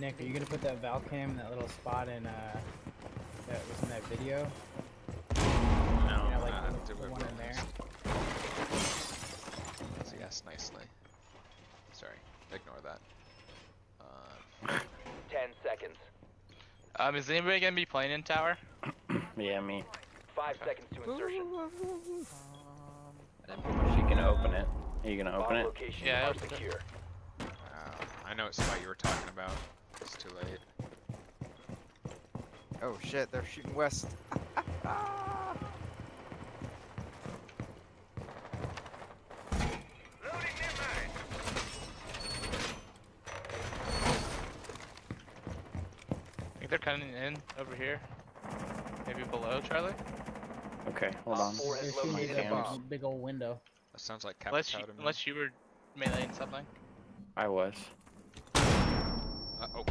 Nick, are you gonna put that Valcam in that little spot in uh that was in that video? No, You know, like uh, the, the one in there. Yes, yes, nicely. Sorry, ignore that. Uh, Ten seconds. Um, is anybody gonna be playing in tower? Yeah, me. Five seconds to insertion. She can open it. Are you gonna open Bomb it? locations Yeah, I are secure. uh, I know it's what you were talking about. It's too late. Oh shit, they're shooting west. I think they're coming in over here. Maybe below, Charlie? Okay, hold oh, on. four has They're located a bomb. big old window. That sounds like Unless you, Capital to me. unless you were meleeing something. I was. Uh, oh.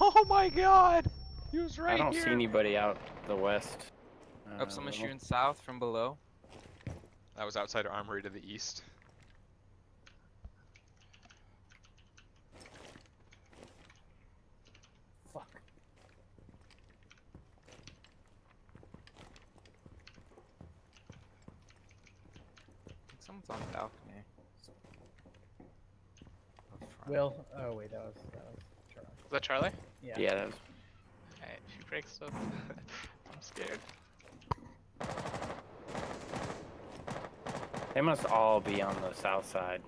Oh my god! He was right here. I don't here. see anybody out the west. Up Uh, someone's level. shooting south from below. That was outside Armory to the east. Fuck. Someone's on the balcony. Oh, front. Will. Oh wait, that was that was Charlie. Was that Charlie? Yeah. Yeah, that was. Hey, she breaks stuff. I'm scared. They must all be on the south side.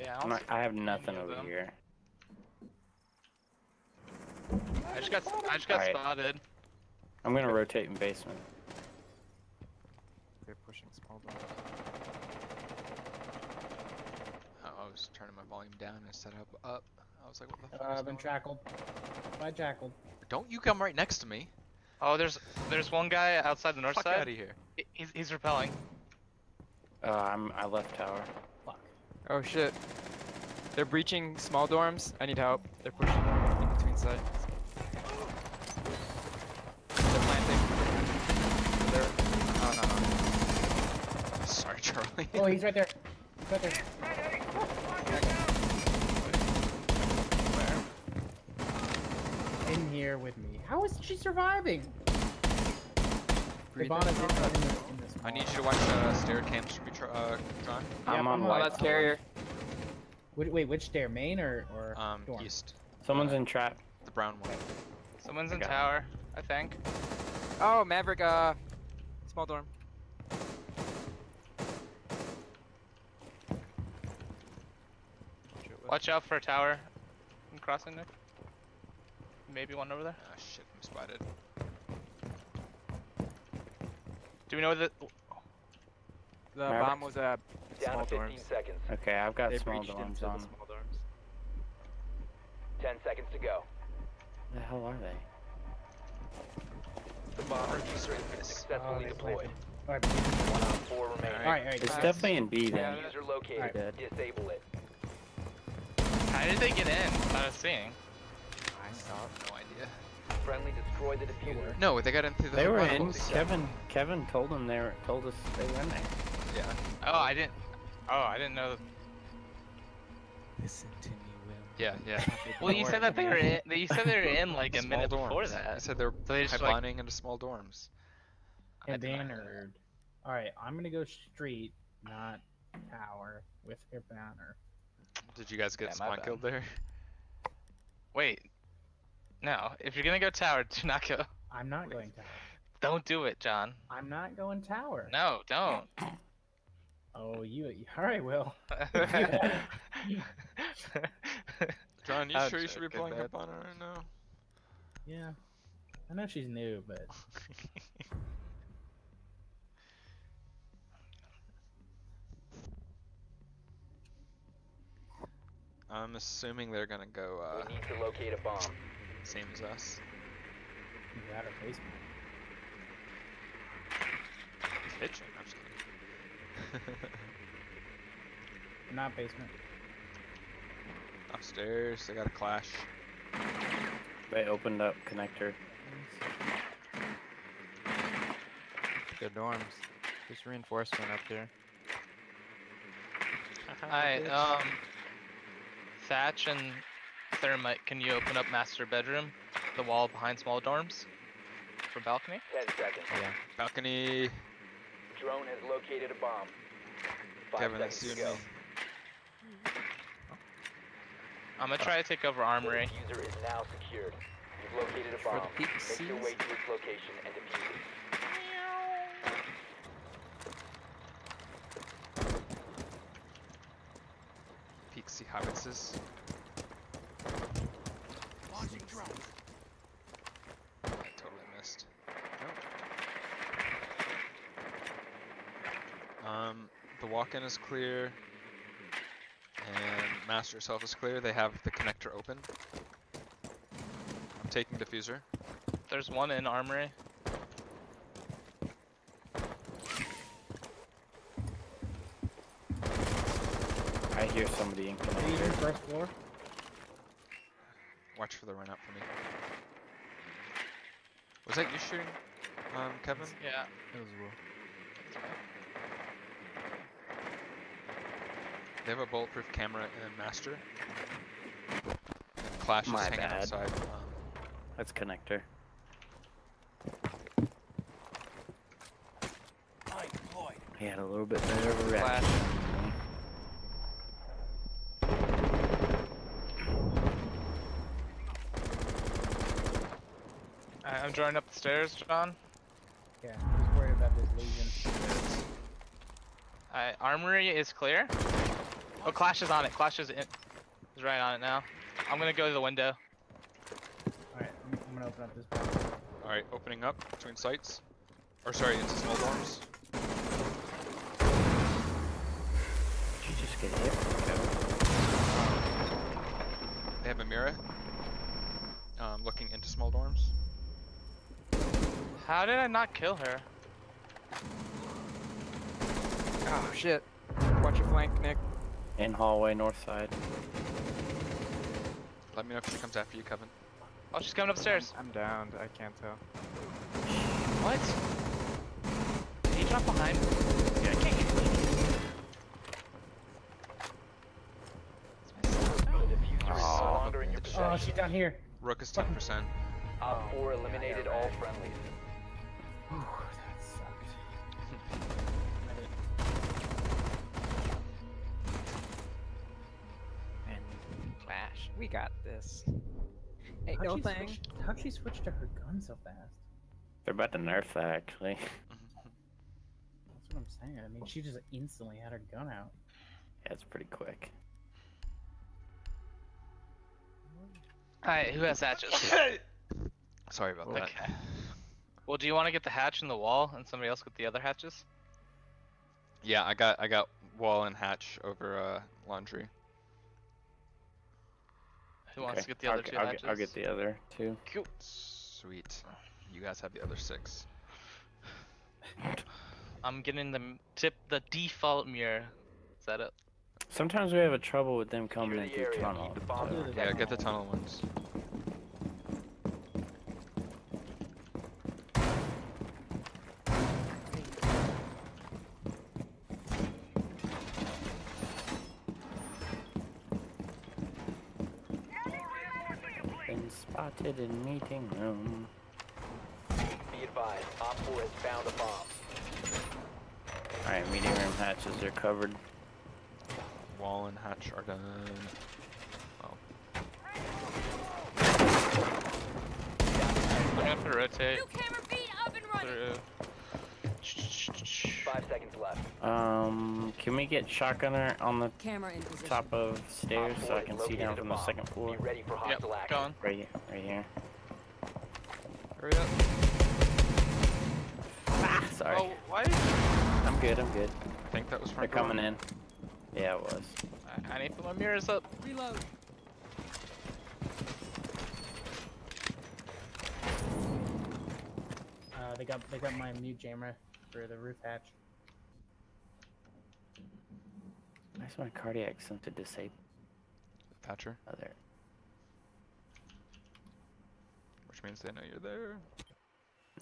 Yeah, I'm I'll not, I have nothing of over them. here. I just got I just got Alright. spotted. I'm gonna rotate in basement. They're pushing small doors. Oh, I was turning my volume down and of up. Up. I was like, what the fuck Uh, I've been going shackled. By shackled. Don't you come right next to me. Oh, there's there's one guy outside the north Fuck side. out of here. He's he's repelling. Uh, I'm I left tower. Fuck. Oh shit. They're breaching small dorms. I need help. They're pushing in between sides. They're planting. They're. Oh no. Sorry, Charlie. Oh, he's right there. He's right there. In with me. How is she surviving? Hibana's in. in, in, in this I need you to watch uh, stair cams from you, Tr- uh, John. I'm on I'm Oh, white. that's carrier. Wait, wait, which stair? Main or or Um, dorm? east. Someone's in trap. The brown one. Someone's in got tower, I think. Oh, Maverick. Uh, small dorm. Watch out for a tower. I'm crossing Nick. Maybe one over there. Ah, shit, I'm spotted. Do we know that? The Maverick. bomb was uh, Down small to 15 dorms. seconds. Okay, I've got They small breached dorms into the on. small dorms. Ten seconds to go. The hell are they? The bomber diffuser has been Oh, successfully they deployed. Alright, One on four remaining. alright, alright. It's definitely in B then. User located. Alright. Disable it. How did they get in? Without us seeing. I have no idea. Friendly destroy the diffuser. No, they got in through the They were in. tunnels. Kevin Kevin told them they were told us they were in there. Yeah. Oh, I didn't. Oh, I didn't know. Listen to me, Will. Yeah, yeah. Well, you said that they were in. You said they were in like a Small minute dorms. before I that. said they're So they just, like- pipelining into small dorms. And I did not. Alright, I'm gonna go street, not tower, with her banner. Did you guys get Yeah, spawn killed there? Wait. No, if you're gonna go tower, do not go. I'm not going tower. Don't do it, John. I'm not going tower. No, don't. Oh, you. you alright, Will. John, you I'm sure you should be playing pulling man. up on it right now? Yeah. I know she's new, but I'm assuming they're gonna go uh, We need to locate a bomb. Same as us. you got her basement. He's pitching. I'm just kidding. Not basement. Upstairs, they got a clash. They opened up connector. Their dorms. There's reinforcement up there. Alright, um, Thatch and thermite, can you open up master bedroom? The wall behind small dorms? For balcony? Ten seconds. Balcony. Drone has located a bomb. Five Kevin, that's seconds you to go. me. I'm gonna try to take over armory. The diffuser is now secured. You've located a bomb. peak Make your way to its location and defuse it. Peak sea hobbitses. I totally missed. Um, the is clear, and master itself is clear. They have the connector open. I'm taking diffuser. There's one in armory. I hear somebody in Are connector. first floor? Watch for the run up for me. Was that you shooting, um, Kevin? Yeah. It was Will. They have a bulletproof camera in master. And Clash is My hanging bad. outside. Um, That's connector. He had a little bit better of a reaction. than. I- I'm drawing up the stairs, John. Yeah, he's worried about this lesion. I, armory is clear. Oh, Clash is on it. Clash is, in, is right on it now. I'm gonna go to the window. Alright, I'm, I'm gonna open up this box. Alright, opening up between sites. Or sorry, into small dorms. Did you just get hit? Kevin? They have a mirror. Um, looking into small dorms. How did I not kill her? Oh shit. Watch your flank, Nick. In hallway, north side. Let me know if she comes after you, Kevin. Oh, she's coming upstairs. I'm downed. I can't tell. What? Can you drop behind? Dude, I can't hear you. The diffuser is no Aw. longer in your Oh, she's down here. Rook is 10%. OPFOR eliminated all friendlies. We got this. Ain't How'd no she thing. switch- How'd she switch to her gun so fast? They're about to nerf that actually. That's what I'm saying. I mean, she just instantly had her gun out. Yeah, it's pretty quick. Alright, who has hatches? Sorry about that. Well, do you want to get the hatch in the wall and somebody else get the other hatches? Yeah, I got I got wall and hatch over uh, laundry. Who wants Okay, to get the I'll other two I'll, hatches? get, I'll get the other two. Cool. Sweet. You guys have the other six. I'm getting the m- tip, the default mirror setup. Sometimes we have a trouble with them coming Secure in the through tunnel. The so- Yeah, get the tunnel ones. Been spotted in meeting room. Be advised, OPFOR has found a bomb. Alright, meeting room hatches are covered. Wall and hatch are done. Oh, I'm gonna have to rotate New camera feed up and running. through. Five seconds left. Um, can we get shotgunner on the Camera in position. top of stairs Op so I can see down from the bomb. second floor? Be ready for Yep, hostile action. going. Right here, right here. Hurry up. Ah, sorry. Oh, why? I'm good, I'm good. I think that was They're door. coming in. Yeah, it was. I, I need to put my mirrors up. Reload. Uh, they got they got my mute jammer for the roof hatch. Where's my cardiac sent to disable? Thatcher, Oh, there. which means they know you're there.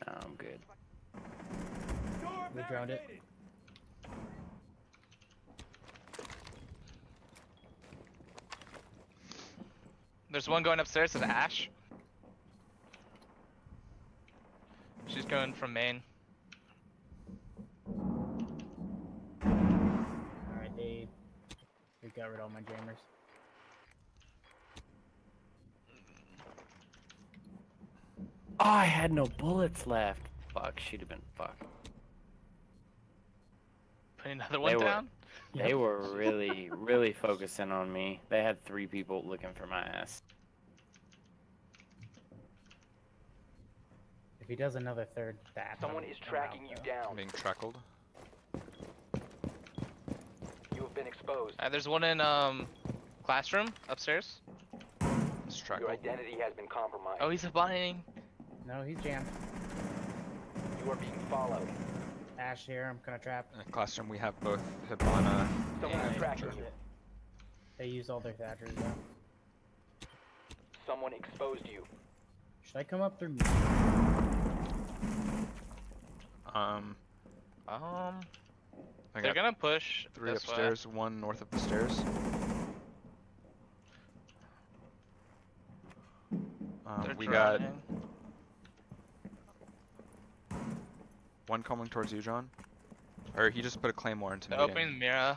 No, I'm good. We drowned it. There's one going upstairs to the Ash. She's going from main. Alright, they they got rid of all my jammers. Oh, I had no bullets left. Fuck, she'd have been fucked. Put another one They were- down. They were really, really focusing on me. They had three people looking for my ass. If he does another third that Someone is tracking out, you though. down. Being trackled. You have been exposed. Uh, there's one in um classroom upstairs. It's Your identity has been compromised. Oh, he's abiding. No, he's jammed. You are being followed. Ash here, I'm gonna trap. In the classroom, we have both Hibana Someone and tracking Thatcher. They used all their Thatchers now. Someone exposed you. Should I come up through me? Um, Um, I they're gonna push three this way. upstairs, one north of the stairs. Um, They're we got one coming towards you, John. Or he just put a claymore into They're me. opening the mirror.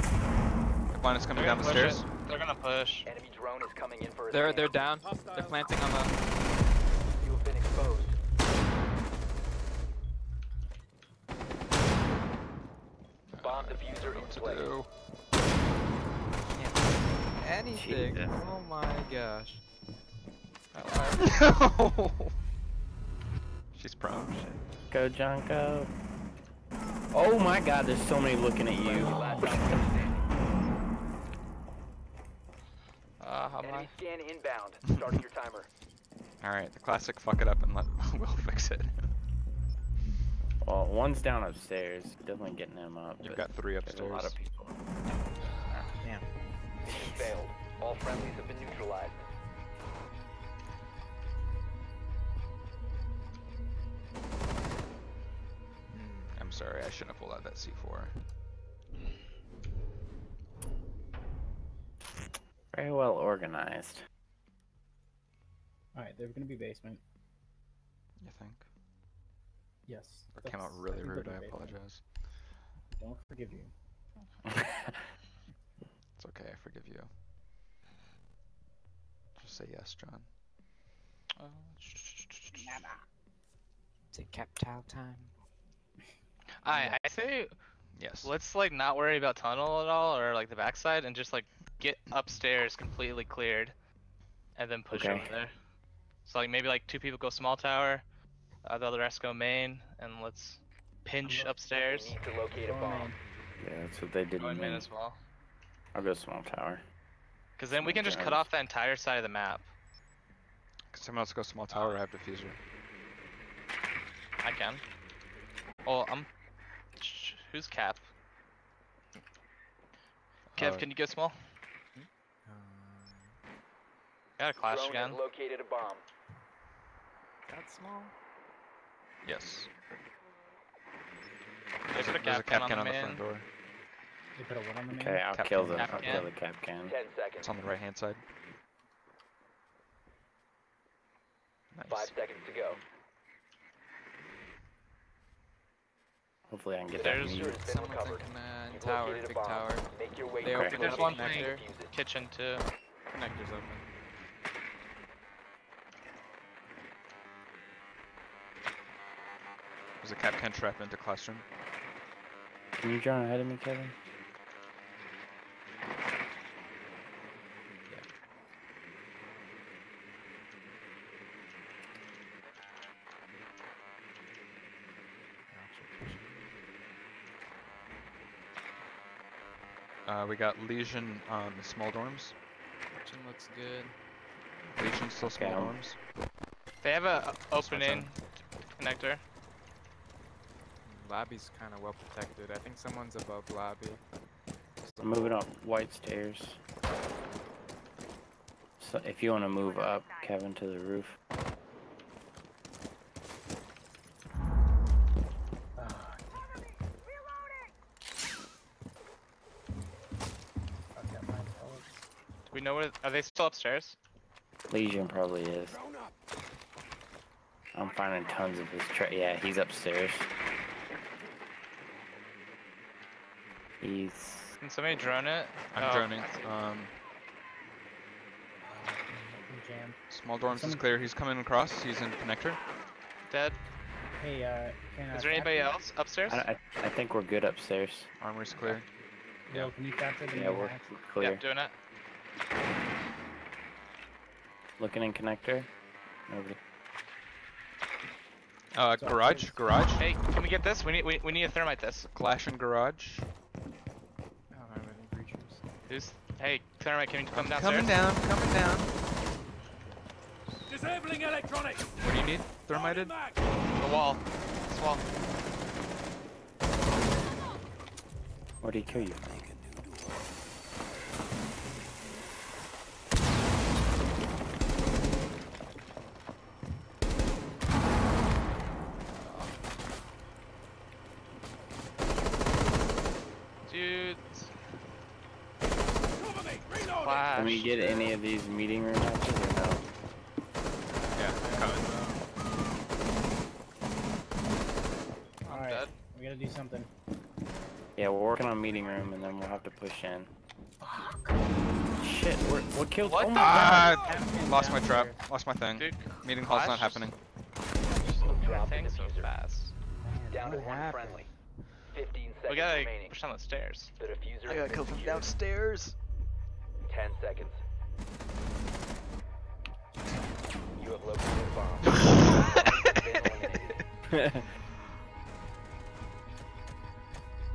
Hibana's coming They're down gonna the push stairs. it. They're gonna push. Enemy drone is coming in for a They're they're down. They're planting on the. You have been exposed. Bomb diffuser in What to do? Anything. Jesus. Oh my gosh. Uh, She's prone. Go, John, go. Oh my god, there's so many looking at you. Last operator standing. Uh, how am I? Enemy scan inbound. Starting your timer. Alright, the classic fuck it up and let Will fix it. Well, one's down upstairs. Definitely getting him up. You've got three there's upstairs. a lot of people. Ah, Damn. Mission failed. All friendlies have been neutralized. Hmm, I'm sorry, I shouldn't have pulled out that C4. Very well organized. Alright, they're gonna be basement. You think? Yes. That came out really rude, I basement. apologize. Don't forgive you. It's okay, I forgive you. Just say yes, John. Uh, Is it capital time? I I say Yes. let's like not worry about tunnel at all or like the backside and just like get upstairs completely cleared, and then push Okay. over there. So like maybe like two people go small tower, uh, the other rest go main, and let's pinch upstairs. You need to locate a bomb. Yeah, that's what they did Go in main main. as well. I'll go small tower. Cause then we can just cut off the entire side of the map. Can someone else go small tower or have diffuser? I can. Oh, I'm. sh- Who's cap? Kev, Uh, can you go small? Got a clash Drone again. located a bomb. That small? Yes. They There's put a, a there's a cap cap can can on on the the front door. They put a what on the main? Okay, I'll Cap kill can. the Cap I'll can. kill the Kapkan. Ten It's on the right hand side. Five seconds to go. Hopefully I can get There's that Diffuser meat. has been Someone's in recovered. command tower, big tower. Make your way They to opened There's one thing. connector. and defuse it. Kitchen too. Connector's open. There's a Kapkan trap into classroom. Can you draw ahead of me, Kevin? Uh, we got Lesion on the small dorms. Kitchen looks good. Lesion still small Okay, dorms. They have a That's my opening connector. Lobby's kind of well protected. I think someone's above lobby. I'm moving up white stairs. So if you want to move up, Kevin, to the roof. Ah, Fuck that mine, fellas. Do we know where? Are they still upstairs? Lesion probably is. I'm finding tons of his tra- Yeah, he's upstairs. He's. Can somebody drone it? I'm Oh, droning. Um, I'm small dorms is clear. He's coming across. He's in connector. Dead. Hey, uh, can, Is there anybody Factor- else upstairs? I, I, I think we're good upstairs. Armory's clear. Bill, can you capture the Yeah, we're hacks? clear. Yeah, doing it. Looking in connector. Nobody. Uh, Sorry, garage. Garage. Hey, can we get this? We need we, we need to thermite this. Clash in garage. I don't have any breachers. Who's? Hey, thermite, can you come downstairs? Coming down. Coming down. Disabling electronics. What do you need? Thermited. The wall. This wall. What did he kill you? Dudes. Cover me. Reload. Flash. Can we get any of these meeting room matches or no? Yeah. Coming. Alright, we gotta do something. Yeah, we're working on meeting room and then we'll have to push in. Fuck. Shit, we're, what killed? What oh the- my god! Ah! Lost my trap. Downstairs. Lost my thing. Dude, Meeting hall's not Clash? happening. Drop the so fast. Down to one friendly. 15 We gotta remaining. push down the stairs. The diffuser has been secured. downstairs. 10 seconds. You have located a bomb.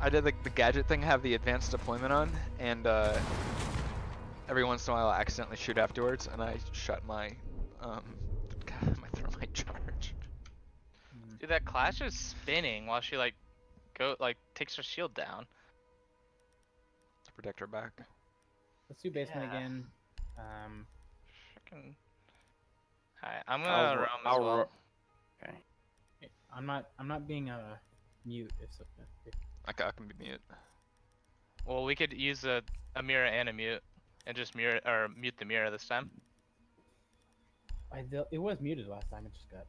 I did the, the gadget thing, have the advanced deployment on, and uh, every once in a while I accidentally shoot afterwards, and I shut my um, my thermite charge. Dude, that Clash is spinning while she like go like takes her shield down. to protect her back. Let's do basement Yeah. again. Um, Frickin- Alright, I'm gonna ro- roam I'll well. ro- Okay. I'm not. I'm not being a mute. If, if I, I can be mute. Well, we could use a, a mirror and a mute, and just mirror or mute the mirror this time. I, the- it was muted last time. It just got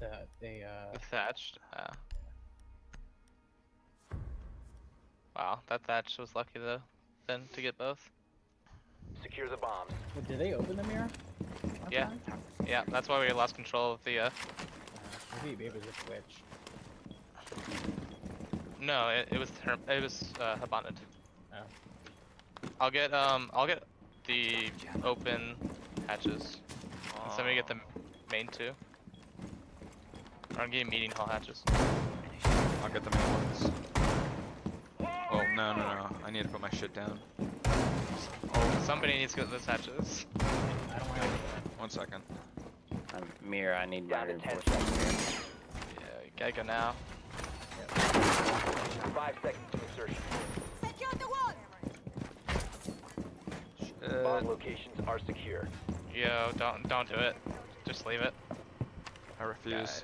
the they uh. The thatched. Uh. Wow, that thatch was lucky though. Then to get both. Secure the bombs. Wait, did they open the mirror? last Yeah. time? Yeah, that's why we lost control of the. Uh, Uh, maybe maybe it was a glitch. no, it, it was her, it was uh, abandoned. Oh. I'll get um I'll get the open hatches. And somebody get the main two. Or I'm getting meeting hall hatches. I'll get the main ones. No no no! I need to put my shit down. Oh, somebody needs to get those hatches. I don't. One second. Um, mirror, I need my Down to 10 reinforcements. seconds. Yeah, you gotta go now. 5 seconds to insertion. Secure the wall. Bomb locations are secure. Yo, don't don't do it. Just leave it. I refuse. Guys.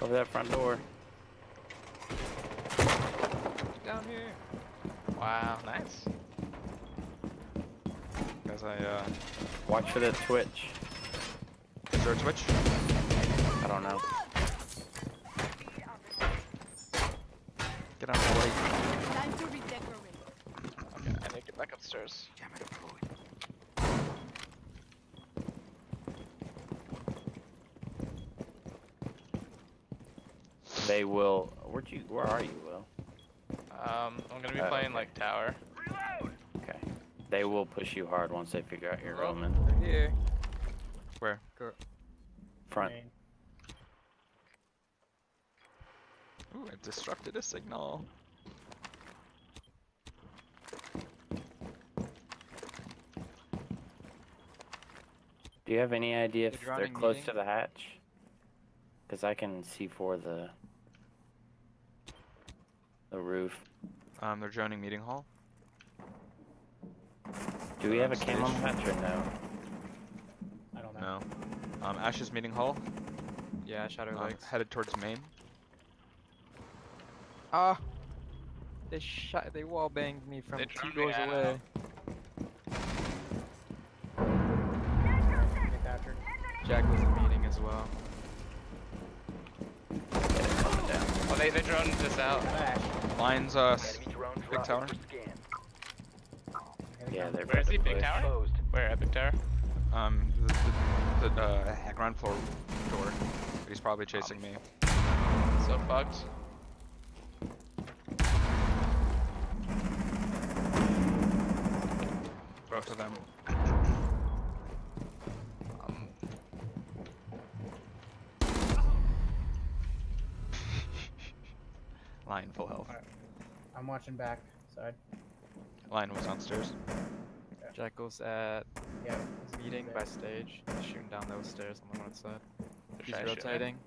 Cover that front door. Down here. Wow, nice. Guys, I uh. Watch for the twitch. Is there a twitch? I don't know. Get out of my way. Time to redecorate. Okay, I need to get back upstairs. Damn it. They will. Where'd you? Where are you, Will? Um, I'm gonna be Uh, playing like tower. Okay. They will push you hard once they figure out you're Roll. roaming. Right here. Where? Front. main. Ooh, I disrupted a signal. Do you have any idea if they're drowning close meeting? to the hatch? Because I can see for the the roof. Um, they're joining meeting hall. Do we um, have a cam on patch or no? I don't know. No. Um, Ash's meeting hall. Yeah, Shadow um, legs. Headed towards main. Ah! They shot. They wall banged me from two doors away. Jack was in meeting as well. They, they droned this out. Flash. Lines, uh, s- big tower. for. Yeah, they're Where is he? Big tower? Closed. Where? Epic Tower? Um, the, the, the uh, ground floor door. He's probably chasing me. So fucked. Both of them. Lion full health. I'm watching back side. Lion was downstairs. Jackal's at Yeah. meeting by stage. He's shooting down those stairs on the north side. they're He's trying to shoot me. rotating.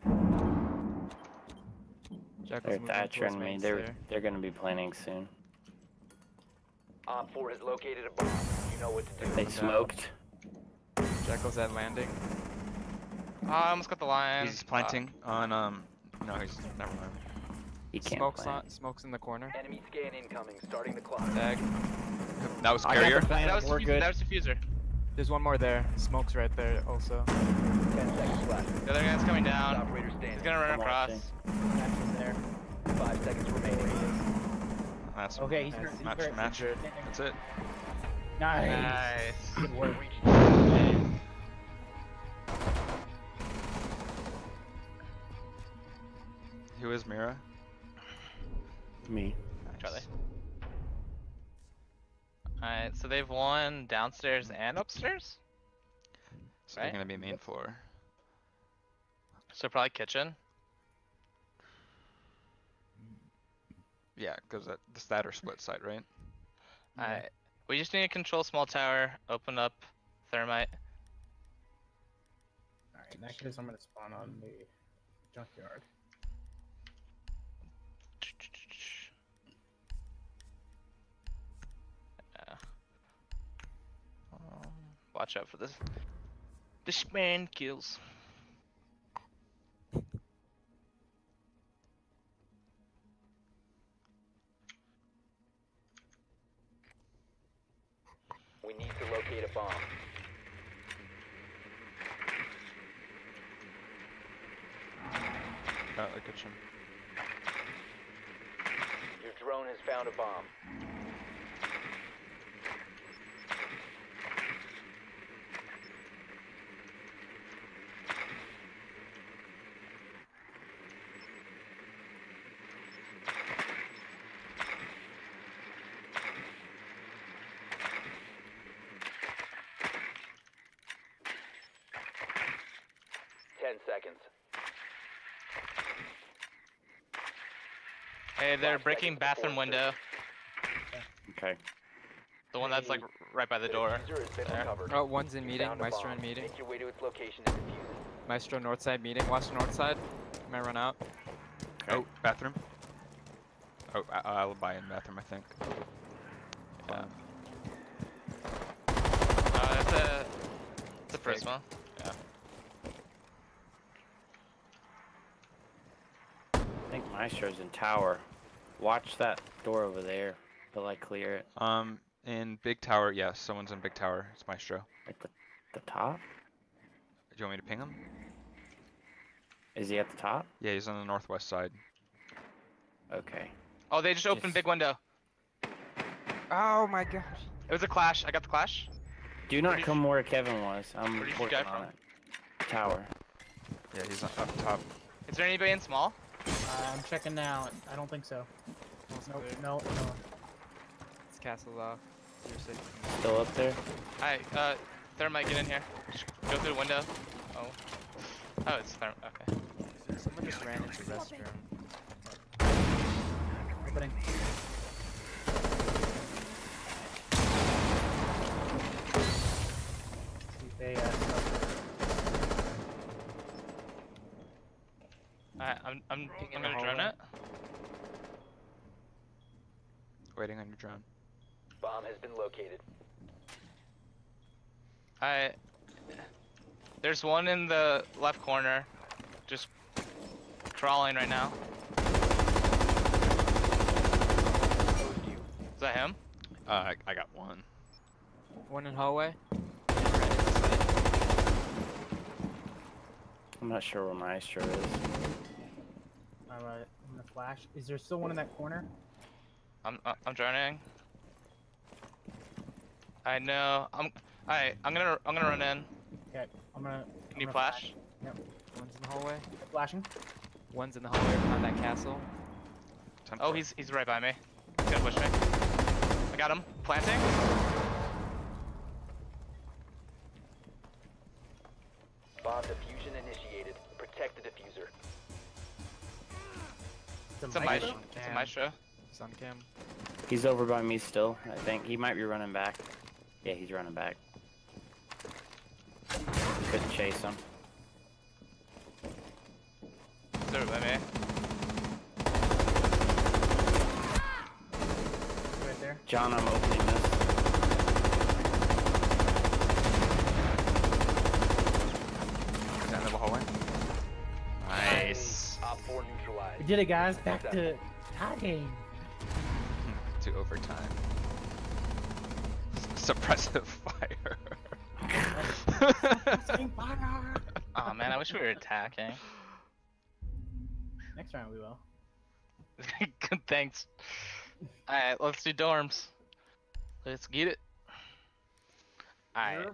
Jackal's They're moving Thatcher towards and me. They're stair. they're gonna be planning soon. OPFOR has located a bomb. You know what to do. They smoked. Jackal's at landing. Oh, I almost got the lion. He's planting on, um, no, he's, never mind. He can't Smokes plant. on, smokes in the corner. Enemy scan incoming. Starting the clock. Tag. That was I got carrier. plan. That was, We're diffuser, good. that was diffuser. There's one more there. Smokes right there also. 10 seconds left. The other guy's coming down. Operator He's gonna run I'm across. watching. Flash there. 5 seconds remaining. That's Okay, he's Nice. hurt. Match hurt. match. He's. That's it. Nice. Nice. Good work. Who is Mira? Me. Charlie. Alright, so they've won downstairs and upstairs? So they're gonna be main floor. So probably kitchen. Yeah, because that the stat or split side, right? Alright. We just need to control small tower, open up thermite. Alright, in that case, I'm gonna spawn on the junkyard. Watch out for this. This man kills. We need to locate a bomb. Out the kitchen. Your drone has found a bomb. Ten seconds. Hey, they're Five breaking bathroom window. Okay. The one that's like right by the door. Diffuser has been There. Oh, one's in meeting. Maestro in meeting. Make your way to its location and defuse. Maestro north side meeting. Watch north side. Might run out. Oh, bathroom. Oh, I- I'll buy in bathroom, I think. Yeah. Uh, that's a, it's the first one. Yeah. I think Maestro's in tower. Watch that door over there till I clear it. Um, in big tower, yes, someone's in big tower. It's Maestro. At the, the top? Do you want me to ping him? Is he at the top? Yeah, he's on the northwest side. Okay. Oh, they just opened Yes. big window. Oh my gosh. It was a clash. I got the clash. Do not did you come where Kevin was. I'm where working on from? it. Tower. Yeah, he's up top. Is there anybody in small? Uh, I'm checking now. I don't think so. Almost Nope, clear. no, no. It's castle's off. You're safe. Still up there? Hi, uh, Thermite, get in here. Just go through the window. Oh. Oh, it's Thermite. Okay. Someone just ran into the restroom. Opening. See if they, uh, Alright, I'm, I'm, I'm gonna drone it. Waiting on your drone. Bomb has been located. Alright. There's one in the left corner. Just crawling right now. Is that him? Uh, I, I got one. One in hallway. I'm not sure where my Maestro is. Alright, I'm gonna flash. Is there still one in that corner? I'm uh, I'm journeying. I know. I'm. Alright, I'm gonna I'm gonna run in. Okay, I'm gonna. Can you I'm gonna flash? One's in the hallway. Flashing. One's in the hallway behind that castle. Ten Oh, four. he's he's right by me. He's gonna push me. I got him. Planting. Bomb diffusion initiated. Protect the diffuser. It's a mic maestro. though? It's a Damn. maestro. He's on cam. He's over by me still, I think. He might be running back. Yeah, he's running back. Couldn't chase him. He's over by me. Right there. John, I'm opening We did it, guys. Back to tie game. to overtime. Suppressive fire. Fire. Oh man, I wish we were attacking. Next round we will. Good thanks. Alright, let's do dorms. Let's get it. Alright.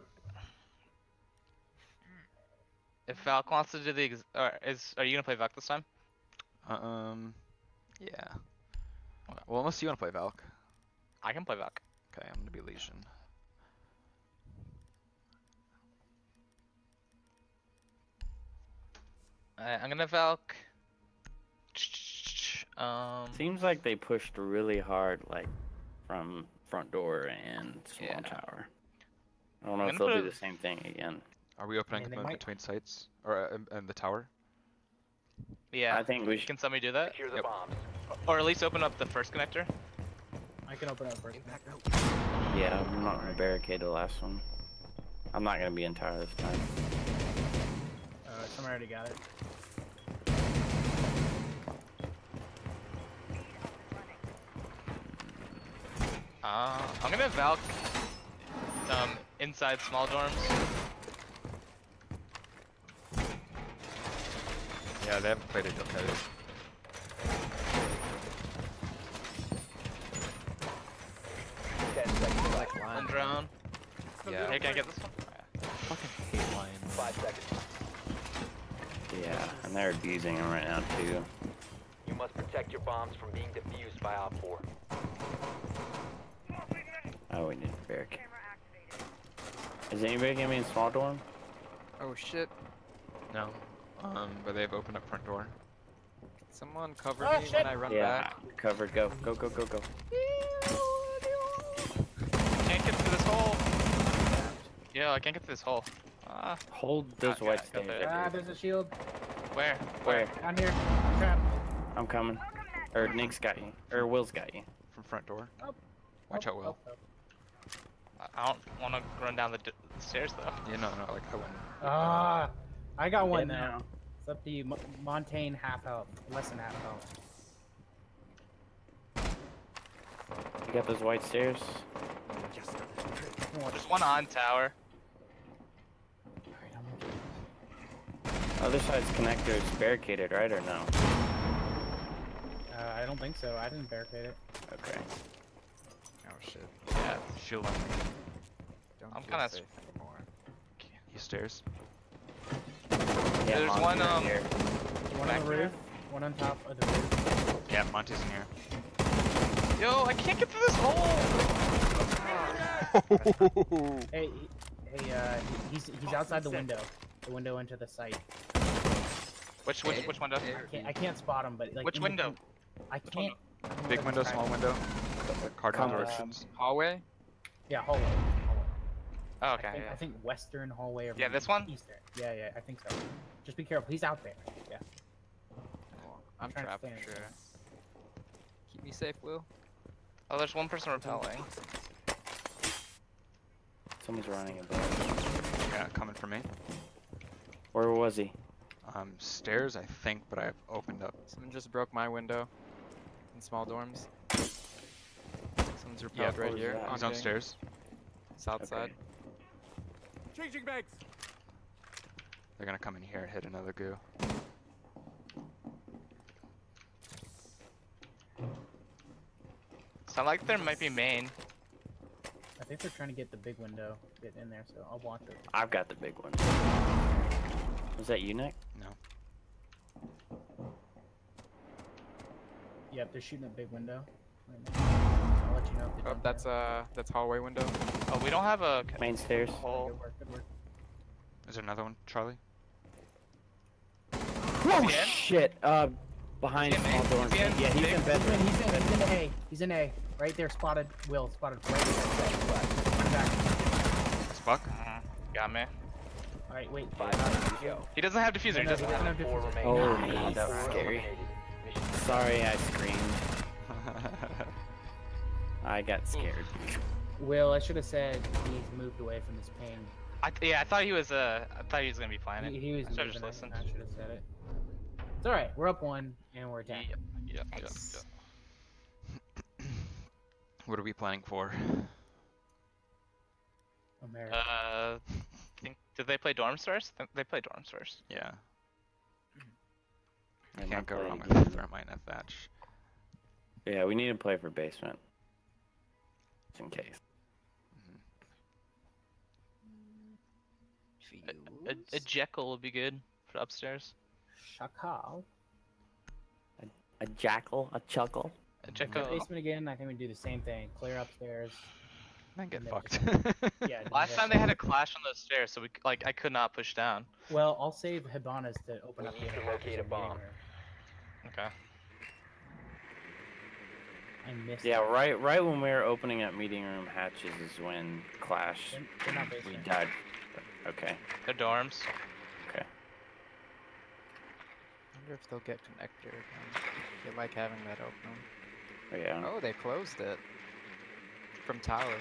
If Valk wants to do the ex- or is are you gonna play Valk this time? Um, yeah. Well, unless you want to play Valk. I can play Valk. Okay, I'm gonna be Lesion. Alright, I'm gonna Valk. Um, Seems like they pushed really hard, like, from front door and small Yeah. tower. I don't know I'm if they'll do the same thing again. Are we opening mean, them between sites or uh, and, and the tower? Yeah. I think we should. Can somebody do that? Secure the Yep. bombs. Or at least open up the first connector? I can open up first. Yeah, I'm not gonna barricade the last one. I'm not gonna be in tower this time. Uh, someone already got it. Uh, I'm gonna Valk um, inside small dorms. Yeah, they haven't played it yet. Ten seconds left. One drone. Yeah. Hey, can I get this one? Five seconds. Yeah, and they're abusing him right now too. You must protect your bombs from being defused by OPFOR. Oh, we need to barricade. Is anybody gonna be in small dorm? Oh shit. No. Um, but they've opened up front door. Someone cover Oh, me shit. when I run yeah, back. you're covered. Go, go, go, go, go. Can't get through this hole. Yeah, I can't get through this hole. Ah, Hold those Okay, white got stairs. there. Ah, there's a shield. where? Where? Down here. Trap. I'm coming. Or Nick's got you. Or Will's got you. From front door. Oh. Watch out, Will. Oh, I- I don't want to run down the, d- the stairs though. Yeah, no, no, like I wouldn't. oh. Ah, I got one Dead now. It's up to you. Mo- Montagne half health, less than half health. You got those white stairs? There's one on tower. Alright, I'm Other side's connector is barricaded, right? Or no? Uh, I don't think so. I didn't barricade it. Okay. Oh shit. Yeah. Shield on me. Don't I'm kinda safe anymore. He stairs. Yeah, There's one, um, here. One on the Back roof, one on top of the roof. Yeah, Monty's in here. Yo, I can't get through this hole. Hey, hey, uh, he's he's outside the window. The window into the site. Which which which window? I can't I can't spot him, but like. Which in the- window? I can't. I Big window, small window. Cardinal Come on. directions. Hallway? Yeah, hallway. Hallway. Oh, I okay. think, Yeah. I think western hallway or Yeah, this one? Eastern. Yeah, yeah, I think so. Just be careful. He's out there. Yeah. I'm trying to trapped for stand. sure. Keep me safe, Will. Oh, there's one person repelling. Someone's running above. Yeah, coming for me. Where was he? Um, stairs, I think, but I've opened up. Someone just broke my window. In small dorms. Someone's repelled Yeah, right here. that? on He's ping. downstairs. South Okay. side. Changing bags. They're gonna come in here and hit another goo. Sound like there might be main. I think they're trying to get the big window, get in there, so I'll watch it. I've got the big one. Was that you, Nick? No. Yep, they're shooting a big window. Right now. I'll let you know if they Oh, that's there. uh, that's hallway window. Oh, we don't have a Main stairs. hole. Good work, good work. Is there another one, Charlie? Oh shit! Uh, behind Is he in small main? doors. In Yeah, he's big? in He's in, he's in, he's in A. He's in A. Right there, spotted. Will, spotted right there. Back. It's Buck? Mhm. Got me. Alright, wait. Five minutes to go. He doesn't have diffuser. He No, doesn't he have. doesn't have Four diffuser. remaining. Oh, Op nice. that was scary. Sorry, I screamed. I got scared. Will, I should have said he's moved away from this pain. I, yeah, I thought he was. Uh, I thought he was gonna be playing it. He, he was I should've just it. listened. I should have said it. It's alright. We're up one, and we're attacking. Yep, yep, yep, Nice. yep. what are we planning for? America. Uh, think, did they play dorms first? They played dorms first. Yeah. Yeah, I can't go wrong with Thermite and a Thatch. Yeah, we need to play for basement. Just in case. A, a Jekyll would be good for upstairs. Shakal. A jackal, a chuckle. A Go Jekyll. Basement again. I think we do the same thing. Clear upstairs. Then get And then fucked. Yeah. Last time they had a clash on those stairs, so we like I could not push down. Well, I'll save Hibanas to open We up need the to locate a bomb. Okay. I missed. Yeah, it. right right when we were opening up meeting room hatches is when Clash They're, they're we died. Okay. They're dorms. Okay. I wonder if they'll get connector again. They like having that open. Oh, yeah. Oh, they closed it. From tower,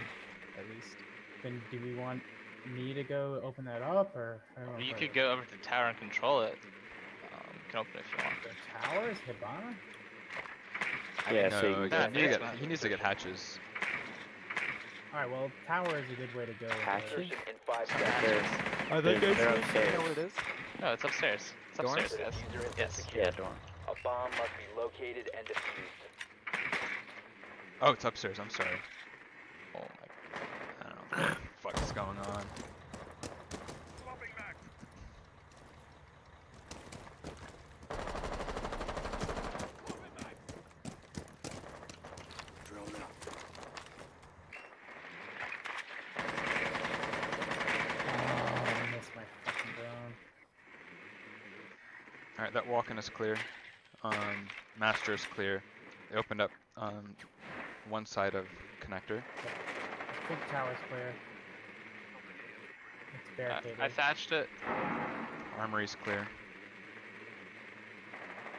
at least. Then do we want me to go open that up, or how do we wanna You could this? go over to the tower and control it. Um, you can open it if you want. The tower is Hibana. Yeah, no, so you yeah, he, need get, he needs to get hatches. All right. Well, tower is a good way to go. with it. Hatches? insertion in five They're, seconds. Are they They're- they're You know what it is? No, it's upstairs. It's Dorms? upstairs. Yes. Diffuser has been Yes. yeah, dorm. A bomb must be located and defused. Oh, it's upstairs. I'm sorry. Oh my. God. I don't know what the fuck is going on. Oh, I missed my fucking drone. Alright, is clear. Um, master is clear. They opened up um, one side of connector. I think tower's clear. It's I, barricaded. I thatched it. Armory's clear.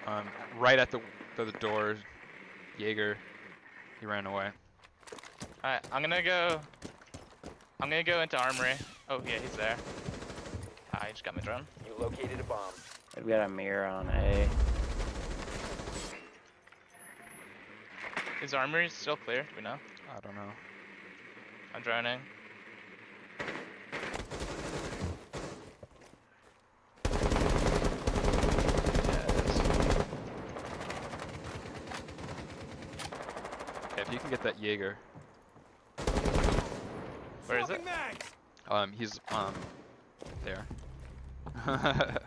Um, right at the the, the door, Jaeger, he ran away. Alright, I'm gonna go. I'm gonna go into armory. Oh yeah, he's there. Ah, he just got my drone. You located a bomb. They've got a mirror on A. Is armory still clear? Do we know? I don't know. I'm drowning. Yeah. Okay, if you can get that Jaeger, Where is it? Um, he's um, there.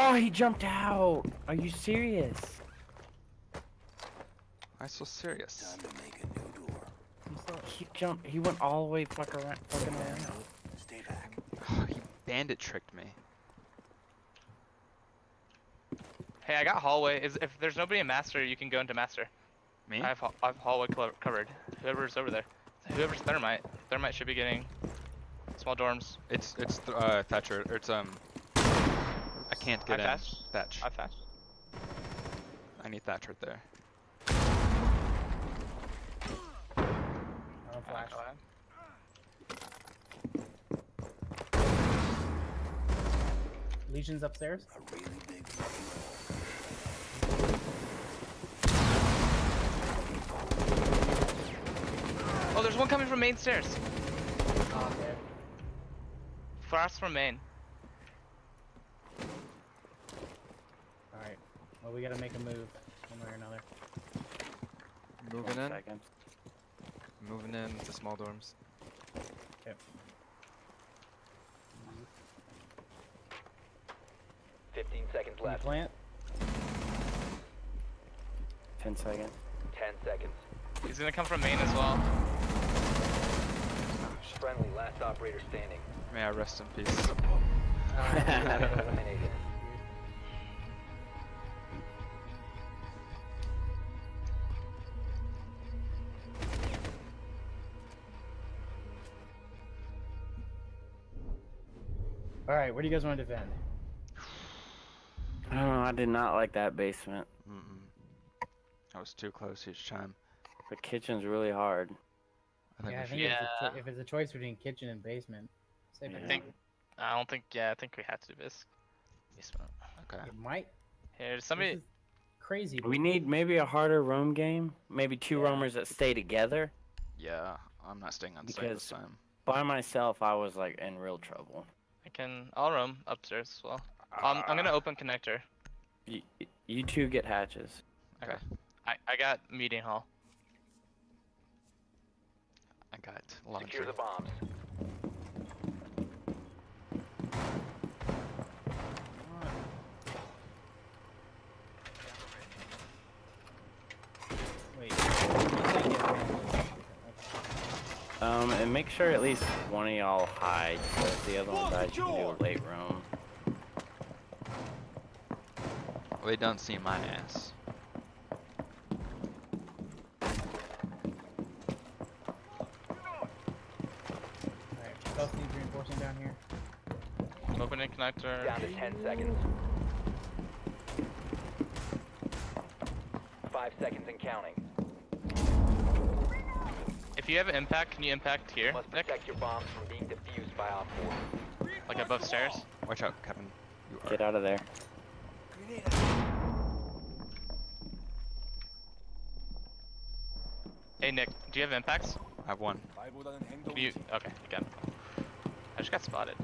Oh, he jumped out. Are you serious? Why so serious? Time to make a new door. You saw it. He jumped. He went all the way fuck around, fucking around. Stay back. he bandit tricked me. Hey, I got hallway. Is if there's nobody in master, you can go into master. Me? I have, I have hallway covered. Whoever's over there. Whoever's thermite. Thermite should be getting small dorms. It's it's th- uh, Thatcher. It's um. I can't get I in. thatched. Thatch. I thatched. I need Thatch right there. I don't flash. Lesion's upstairs. A really big Oh, there's one coming from main stairs. Oh, okay. Frost from main. Well, we gotta make a move, one way or another. Moving One in. second. Moving in to small dorms. Fifteen seconds Can left. plant? Ten seconds. Ten seconds. He's gonna come from main as well. Friendly, last operator standing. May I rest in peace. Eliminated. All right, where do you guys want to defend? I don't know. I did not like that basement. Mm-mm. I was too close each time. The kitchen's really hard. I think Yeah, I think should. if, it's a if it's a choice between kitchen and basement, say I I basement. think. I don't think. Yeah, I think we have to do this. Basement. Okay. it might. Here, this somebody. is crazy. We need maybe a harder roam game. Maybe two Yeah. roamers that stay together. Yeah, I'm not staying on site this time. By myself, I was like in real trouble. I can. I'll roam upstairs as well. Um, I'm gonna open connector. You, you two get hatches. Okay. I I got meeting hall. I got laundry. Secure the bombs. Wait. I think it- Um, and make sure at least one of y'all hides. So if the other one dies, you can do a late roam. Well, they don't see my ass. Alright, both needs reinforcing down here. I'm opening connector. Down to ten seconds. Five seconds and counting. If you have an impact, can you impact here, Must Nick? your bombs from being defused by Op 4. Like above stairs? Watch out, Kevin. You are. Get out of there. Hey Nick, do you have impacts? I have one. Can you? Okay, you got. I just got spotted.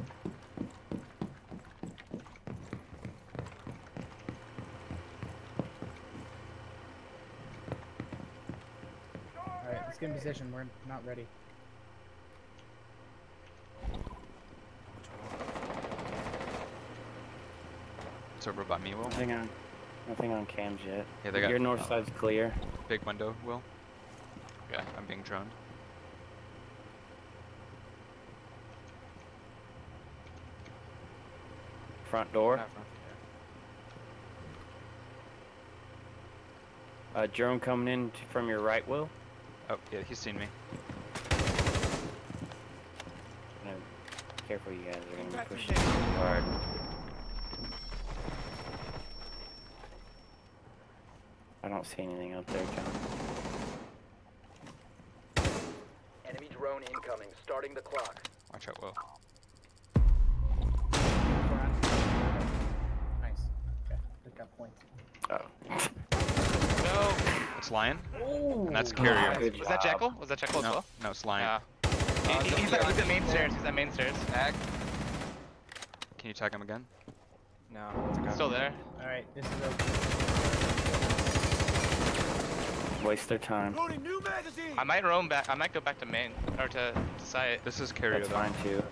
Alright, let's get in position. We're not ready. It's over by me, Will. Nothing on, nothing on cams yet. Yeah, they got Your north uh, side's clear. big window, Will. Okay. I'm being droned. Front door. Not front, Uh, drone coming in t- from your right, Will. Oh, yeah, he's seen me. No, careful, you guys are gonna be pushing hard. I don't see anything up there, John. Enemy drone incoming. Starting the clock. Watch out, Will. Nice. Okay, we got points. It's Lion. Oh! And that's carrier. Good Was that job. Jekyll? Was that Jekyll as No, well? no, it's Lion. Yeah. He- he- he's, at, he's at main stairs. He's at main stairs. Back. Can you tag him again? No. It's okay. Still there. Alright, this is open. Waste their time. I might roam back. I might go back to main or to, to site. This is carrier That's though. fine too.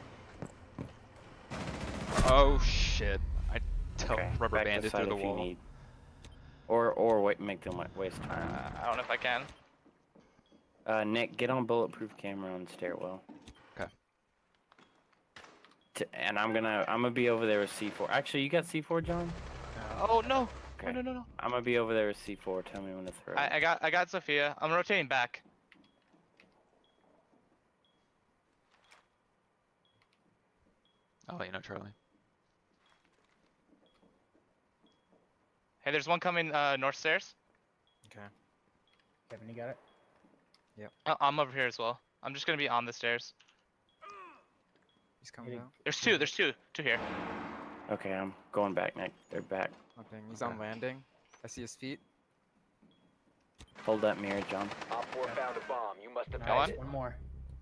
Oh shit! I tell Okay, rubber back to banded through the if you wall. Need. Or or wait, make them wa- waste Uh, time. I don't know if I can. Uh, Nick, get on bulletproof camera on stairwell. 'Kay. T- and I'm gonna I'm gonna be over there with C4. Actually, you got C4, John? Oh no. Okay. No no no no. I'm gonna be over there with C4. Tell me when to throw. I, I got I got Sophia. I'm rotating back. I'll let you know, Charlie. Hey, there's one coming uh, north stairs. Okay. Kevin, you got it? Yep. I'm over here as well. I'm just gonna be on the stairs. He's coming Hitting- down. There's two. There's two. Two here. Okay, I'm going back, Nick. They're back. Nothing. He's on landing. I see his feet. Hold that mirror, John. OPFOR found a bomb. You must have Go on. found. One more.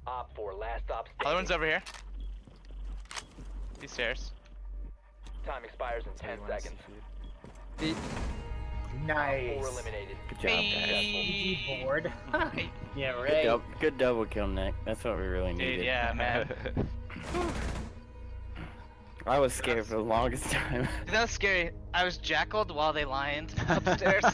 OPFOR, last stop Other one's over here. These stairs. Time expires in Tell 10 when I see seconds. Feet. Feet. Nice. Four eliminated. Good job, guys. GG board. yeah, Good, right. dub- good double kill, Nick. That's what we really needed. Dude, yeah, man. I was scared for the longest time. That was scary. I was jackaled while they lioned upstairs.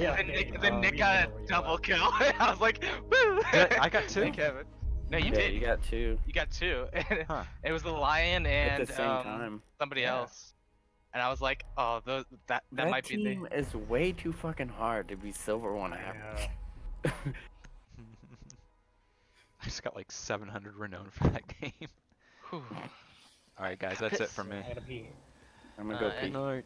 Yeah, and Nick, then Oh, Nick got a double are. kill. I was like, woo! I- I got two? Hey, Kevin. No, you yeah, did. you got two You got two. Huh. It was the lion and at the same um, time. somebody Yeah. else. And I was like, oh, those, that that, That, might be the team is way too fucking hard to be silver one half. Yeah. I just got like 700 renown for that game. Alright guys, that's it for me. I gotta pee. I'm gonna go Uh, pee. and- Night.